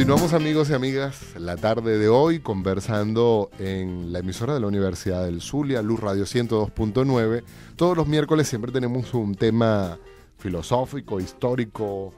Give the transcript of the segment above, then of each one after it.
Continuamos amigos y amigas la tarde de hoy conversando en la emisora de la Universidad del Zulia, Luz Radio 102.9. Todos los miércoles siempre tenemos un tema filosófico, histórico,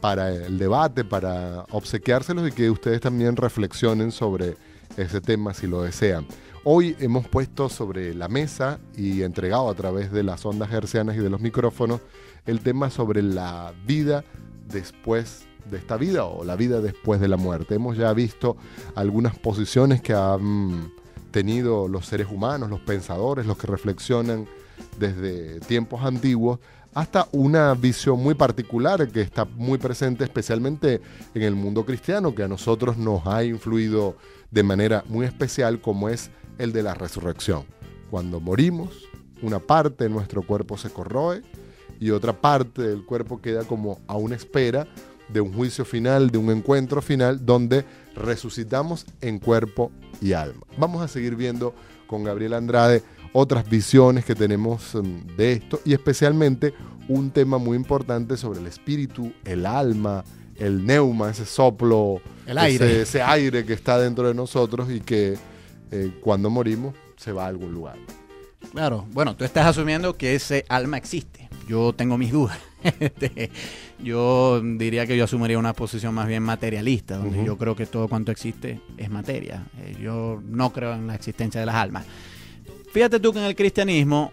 para el debate, para obsequiárselos y que ustedes también reflexionen sobre ese tema si lo desean. Hoy hemos puesto sobre la mesa y entregado a través de las ondas hercianas y de los micrófonos el tema sobre la vida después de esta vida o la vida después de la muerte. Hemos ya visto algunas posiciones que han tenido los seres humanos, los pensadores, los que reflexionan desde tiempos antiguos, hasta una visión muy particular que está muy presente especialmente en el mundo cristiano, que a nosotros nos ha influido de manera muy especial, como es el de la resurrección. Cuando morimos, una parte de nuestro cuerpo se corroe y otra parte del cuerpo queda como a una espera de un juicio final, de un encuentro final, donde resucitamos en cuerpo y alma. Vamos a seguir viendo con Gabriel Andrade otras visiones que tenemos mm, de esto y especialmente un tema muy importante sobre el espíritu, el alma, el neuma, ese soplo, el aire. Ese, aire que está dentro de nosotros y que eh, cuando morimos se va a algún lugar. Claro, bueno, tú estás asumiendo que ese alma existe. Yo tengo mis dudas. Este, yo diría que yo asumiría una posición más bien materialista, donde yo creo que todo cuanto existe es materia. Eh, yo no creo en la existencia de las almas. Fíjate tú que en el cristianismo,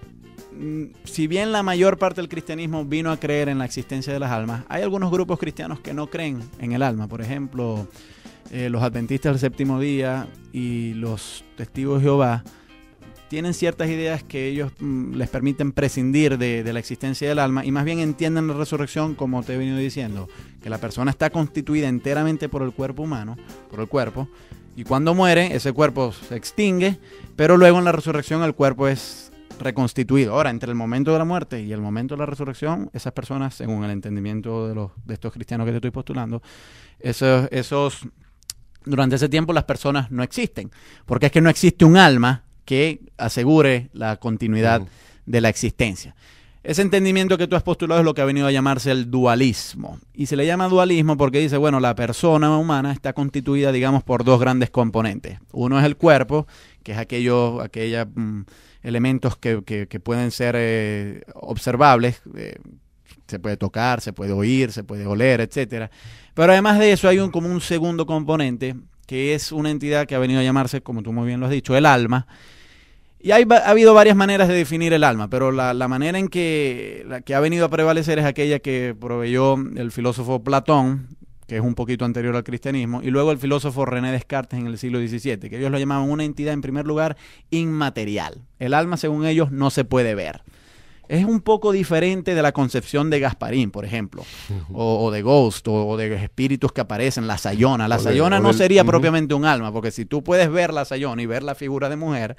mm, si bien la mayor parte del cristianismo vino a creer en la existencia de las almas, hay algunos grupos cristianos que no creen en el alma. Por ejemplo, eh, los adventistas del séptimo día y los testigos de Jehová tienen ciertas ideas que ellos mm, les permiten prescindir de, la existencia del alma y más bien entienden la resurrección como te he venido diciendo, que la persona está constituida enteramente por el cuerpo humano, por el cuerpo, y cuando muere ese cuerpo se extingue, pero luego en la resurrección el cuerpo es reconstituido. Ahora, entre el momento de la muerte y el momento de la resurrección, esas personas, según el entendimiento de, los, de estos cristianos que te estoy postulando, esos, esos, durante ese tiempo las personas no existen, porque es que no existe un alma que asegure la continuidad de la existencia. Ese entendimiento que tú has postulado es lo que ha venido a llamarse el dualismo. Y se le llama dualismo porque dice, bueno, la persona humana está constituida, digamos, por dos grandes componentes. Uno es el cuerpo, que es aquellos aquella, mm, elementos que, pueden ser eh, observables. Eh, se puede tocar, se puede oír, se puede oler, etc. Pero además de eso hay un, como un segundo componente, que es una entidad que ha venido a llamarse, como tú muy bien lo has dicho, el alma, y hay, ha habido varias maneras de definir el alma, pero la, manera en que, la que ha venido a prevalecer es aquella que proveyó el filósofo Platón, que es un poquito anterior al cristianismo, y luego el filósofo René Descartes en el siglo XVII, que ellos lo llamaban una entidad, en primer lugar, inmaterial. El alma, según ellos, no se puede ver. Es un poco diferente de la concepción de Gasparín, por ejemplo, o, de Ghost, o, de espíritus que aparecen, la Sayona. La Sayona no sería propiamente un alma, porque si tú puedes ver la Sayona y ver la figura de mujer,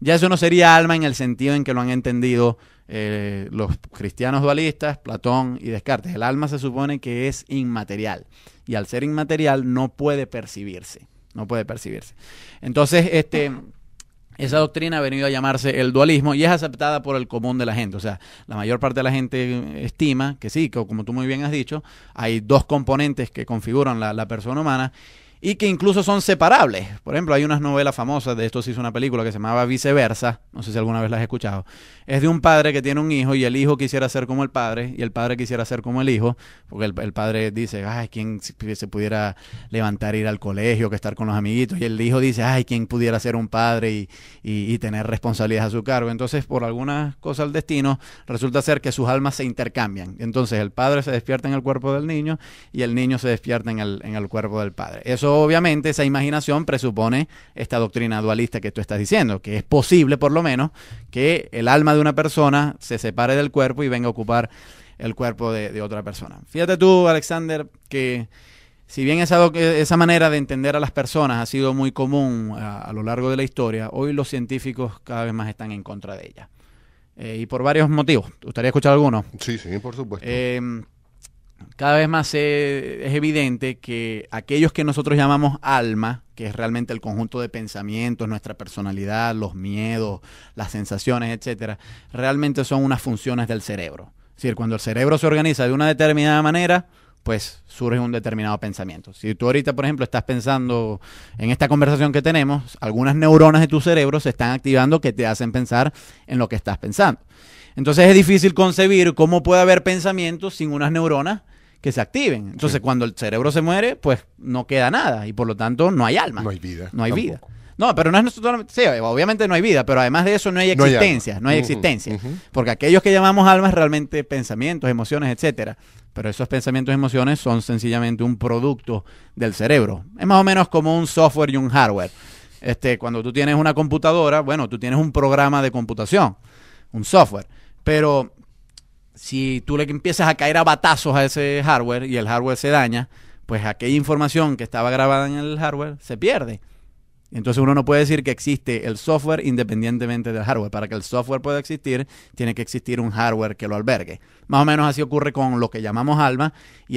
ya eso no sería alma en el sentido en que lo han entendido eh, los cristianos dualistas, Platón y Descartes. El alma se supone que es inmaterial y al ser inmaterial no puede percibirse, no puede percibirse. Entonces, este, esa doctrina ha venido a llamarse el dualismo y es aceptada por el común de la gente. O sea, la mayor parte de la gente estima que sí, que como tú muy bien has dicho, hay dos componentes que configuran la, la persona humana y que incluso son separables. Por ejemplo, hay unas novelas famosas, de esto se hizo una película que se llamaba Viceversa, no sé si alguna vez la has escuchado. Es de un padre que tiene un hijo y el hijo quisiera ser como el padre y el padre quisiera ser como el hijo, porque el, padre dice, ay, ¿quién se pudiera levantar, ir al colegio, que estar con los amiguitos? Y el hijo dice, ay, ¿quién pudiera ser un padre y, y, tener responsabilidades a su cargo? Entonces, por algunas cosas del destino, resulta ser que sus almas se intercambian. Entonces, el padre se despierta en el cuerpo del niño y el niño se despierta en el, en el cuerpo del padre. Eso obviamente, esa imaginación presupone esta doctrina dualista que tú estás diciendo, que es posible por lo menos que el alma de una persona se separe del cuerpo y venga a ocupar el cuerpo de, otra persona. Fíjate tú, Alexander, que si bien esa, esa manera de entender a las personas ha sido muy común a, lo largo de la historia, hoy los científicos cada vez más están en contra de ella. Eh, y por varios motivos. ¿Te gustaría escuchar alguno? Sí, sí, por supuesto. Eh, cada vez más es evidente que aquellos que nosotros llamamos alma, que es realmente el conjunto de pensamientos, nuestra personalidad, los miedos, las sensaciones, etcétera, realmente son unas funciones del cerebro. Es decir, cuando el cerebro se organiza de una determinada manera, pues surge un determinado pensamiento. Si tú ahorita, por ejemplo, estás pensando en esta conversación que tenemos, algunas neuronas de tu cerebro se están activando que te hacen pensar en lo que estás pensando. Entonces es difícil concebir cómo puede haber pensamientos sin unas neuronas que se activen. Entonces cuando el cerebro se muere, pues no queda nada y por lo tanto no hay alma. No hay vida. No hay tampoco. vida. No, pero no es solamente, sí, obviamente no hay vida, pero además de eso no hay No hay existencia, no hay existencia. Porque aquellos que llamamos almas realmente pensamientos, emociones, etcétera. Pero esos pensamientos y emociones son sencillamente un producto del cerebro. Es más o menos como un software y un hardware. Este, cuando tú tienes una computadora, bueno, tú tienes un programa de computación, un software. Pero si tú le empiezas a caer a batazos a ese hardware y el hardware se daña, pues aquella información que estaba grabada en el hardware se pierde. Entonces uno no puede decir que existe el software independientemente del hardware. Para que el software pueda existir, tiene que existir un hardware que lo albergue. Más o menos así ocurre con lo que llamamos alma.